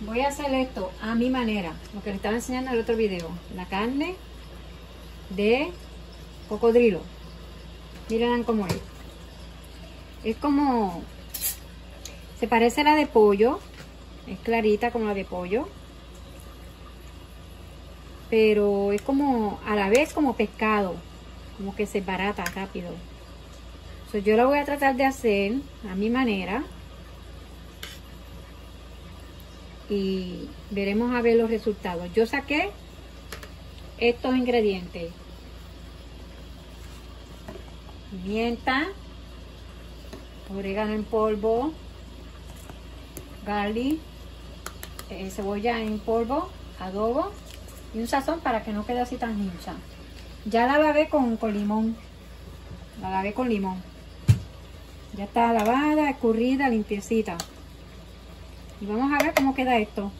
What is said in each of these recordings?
voy a hacer esto a mi manera, lo que les estaba enseñando en el otro video. La carne de cocodrilo. Miren cómo es. Es como, se parece a la de pollo, es clarita como la de pollo, pero es como a la vez como pescado, como que se barata rápido. So, yo lo voy a tratar de hacer a mi manera y veremos a ver los resultados. Yo saqué estos ingredientes. Pimienta, orégano en polvo, garlic, eh, cebolla en polvo, adobo y un sazón para que no quede así tan hincha. Ya la lavé con, con limón. La lavé con limón. Ya está lavada, escurrida, limpiecita. Y vamos a ver cómo queda esto.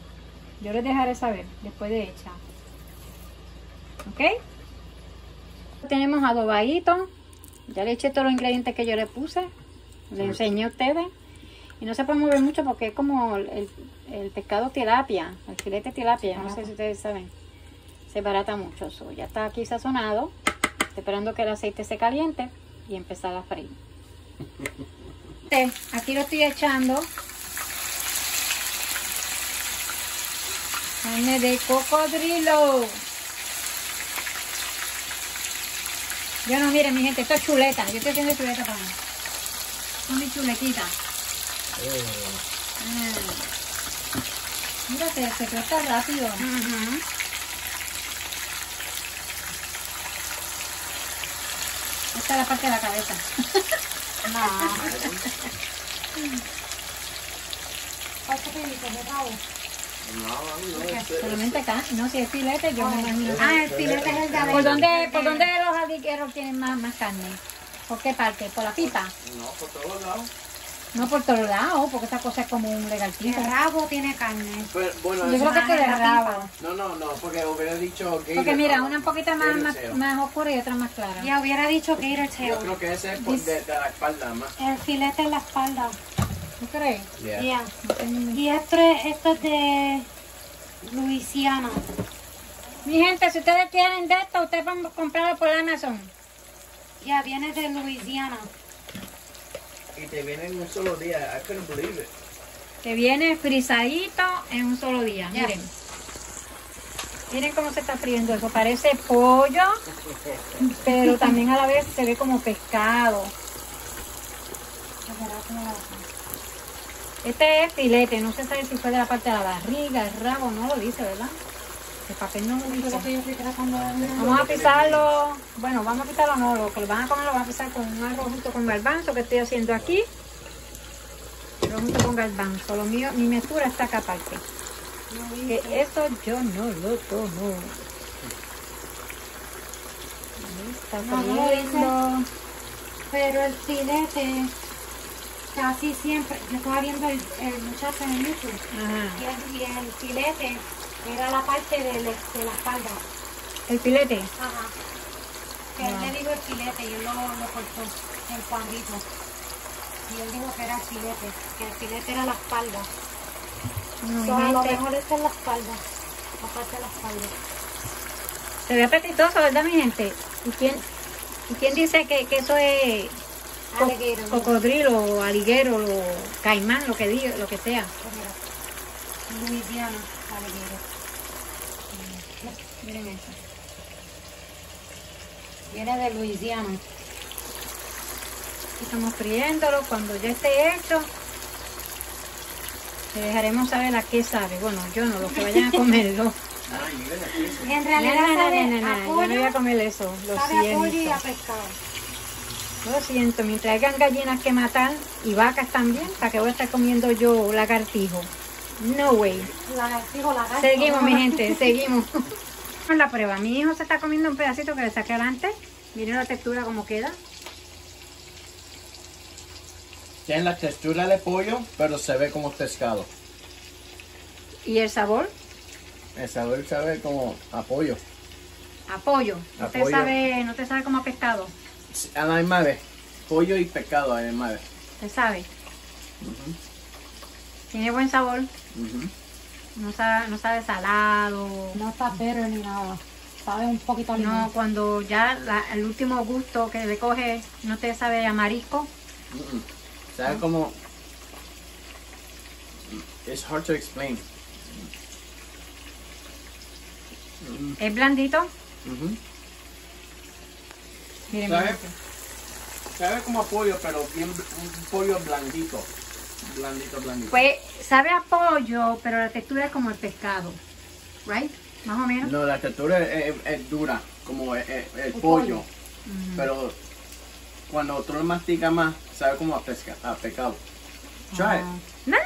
Yo les dejaré saber después de hecha. ¿Ok? Tenemos adobadito. Ya le eché todos los ingredientes que yo le puse. Le enseñé a ustedes. Y no se puede mover mucho porque es como el, el pescado tilapia, el filete tilapia, no sé si ustedes saben. Se barata mucho. So, ya está aquí sazonado. Estoy esperando que el aceite se caliente y empezar a freír. Aquí lo estoy echando. Carne de cocodrilo. Yo no, miren mi gente, esto es chuleta. Yo estoy haciendo chuleta para mí. Son mi chuletita. Mm. Mira, se, se corta rápido. Esta es la parte de la cabeza. no. Solamente acá, no, si es filete, yo me imagino. Ah, el filete es el de ¿Por dónde, ¿Por dónde los adiqueros tienen más, más carne? ¿Por qué parte? ¿Por la pipa? No, por todos lados. No por todos lados, porque esta cosa es como un legaltito. El rabo tiene carne. Pero, bueno, Yo creo que de la rabo. No, no, no, porque hubiera dicho que. Porque mira, una un poquito más, más, oscura y otra más clara. Ya hubiera dicho gator Yo tail. creo que ese es por de, de la espalda más. El filete en la espalda. ¿Tú crees? Yeah. Yeah. Y esto es, esto es de Luisiana. Mi gente, si ustedes quieren de esto, ustedes van a comprarlo por Amazon. Ya viene de Luisiana. Y te viene en un solo día. I couldn't believe it. Que viene frisadito en un solo día. Miren. Miren cómo se está friendo eso. Parece pollo, pero también a la vez se ve como pescado. Este es filete, no se sabe si fue de la parte de la barriga, el rabo, no lo dice, ¿verdad? El papel no lo dice. Vamos a pisarlo, bueno, vamos a pisarlo no, lo que lo van a comer lo van a pisar con un arroz junto con garbanzo que estoy haciendo aquí. Arroz junto con garbanzo, lo mío, mi mezcla está acá aparte. Que eso yo no lo tomo. Ahí Está No, no saliendo. Pero el filete casi siempre, yo estaba viendo el, el muchacho en YouTube y el, y el filete era la parte de, la- de la espalda. El filete. Ajá. Que él le dijo el filete y él lo, lo cortó en cuadritos. Y él dijo que era el filete, que el filete era la espalda. No, So, a lo mejor esta es la espalda, la parte de la espalda. Se ve apetitoso, ¿verdad, mi gente? ¿Y quién, y quién dice que, que eso es co- Alligator. cocodrilo, o aliguero, o caimán, lo que diga, lo que sea? Luisiana, alligator. Miren eso. Viene de Luisiana. Estamos friéndolo. Cuando ya esté hecho, le dejaremos saber a qué sabe. Bueno, yo no, los que vayan a comerlo. En No, realidad no, no, no, no, no, yo no voy a comer eso. Lo sabe a pollo y a siento. pescado. Lo siento, mientras hayan gallinas que matar y vacas también, ¿para que voy a estar comiendo yo lagartijo? No way. Lagartijo, lagarto. Seguimos, mi gente, seguimos. A la prueba. Mi hijo se está comiendo un pedacito que le saqué adelante. Miren la textura como queda. Tiene la textura de pollo, pero se ve como pescado. Y el sabor, El sabor sabe como a pollo. a pollo. No te pollo. sabe, no te sabe como a pescado. A la misma vez. Pollo y pescado a la vez. Te sabe. Tiene buen sabor. No sabe, no sabe salado. No está pero ni nada. Sabe un poquito a No, limón. cuando ya la- el último gusto que le coge no te sabe a marisco. ¿Sabe cómo? It's hard to explain. Es blandito. Miren, ¿Sabe? Sabe como a pollo, pero bien un pollo blandito. Blandito, blandito. Pues sabe a pollo, pero la textura es como el pescado. Right? Más o menos. No, la textura es, es- es dura, como el, el- el pollo. Pero cuando tú lo masticas más, sabe como a, pesca, a pescado. Try it. Nada.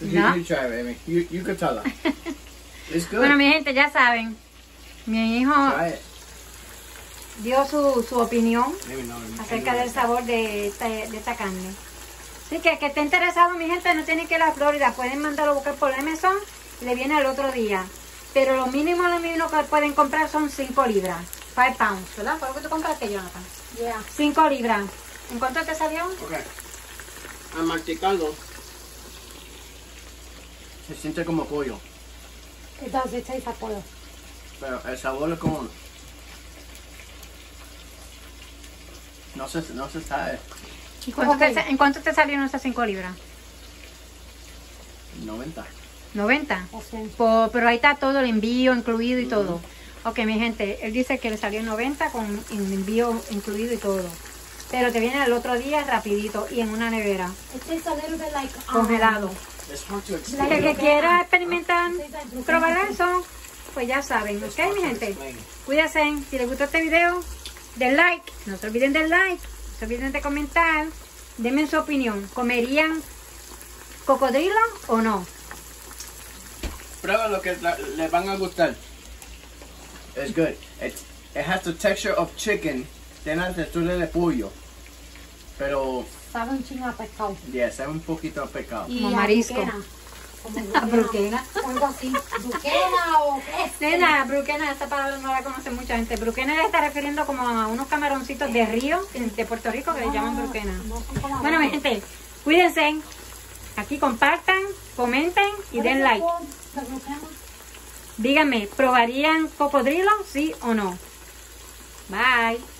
You, No. you try it, baby. You, you can tell her. It's good. Bueno, mi gente, ya saben. Mi hijo Try it. Dio su, su opinión acerca del sabor de esta, de esta carne. Así que el que esté interesado, mi gente, no tiene que ir a Florida. Pueden mandarlo a buscar por Amazon y le viene al otro día. Pero lo mínimo, lo mínimo que pueden comprar son 5 libras. 5 pounds, ¿verdad? ¿Fue lo que tú compraste, Jonathan? Yeah. 5 libras. ¿En cuánto te salió? Ok. Al masticarlo, se siente como pollo. It does, it tastes a pollo. Pero el sabor es como... No se, no se sabe. ¿Y cuánto te ¿En cuánto te salieron esas 5 libras? 90. 90. Así. Po- pero ahí está todo el envío incluido y todo. Ok, mi gente, él dice que le salió 90 con el envío incluido y todo. Pero te viene el otro día rapidito y en una nevera, It tastes a little bit like um, congelado. El que, quiera experimentar, probar eso, pues ya saben, It's ok, mi gente. Cuídense, si les gustó este video, den like, no se olviden del like, no se olviden de comentar, denme su opinión, ¿comerían cocodrilo o no? Prueba lo que les van a gustar. It's good. It's, it has the texture of chicken. Tiene la textura de pollo. Pero, Sabe un chingo a pescado. yeah, sabe un poquito a pecado. Y Como marisco. bruquena. Bruquena. O algo así. ¿Bruquena o qué? Nena, bruquena, esta palabra no la conoce mucha gente. Bruquena le está refiriendo como a unos camaroncitos de río de Puerto Rico que le llaman bruquena. No Bueno, mi gente, cuídense. Aquí compartan, comenten y den like. Díganme, ¿probarían cocodrilo? ¿Sí o no? Bye.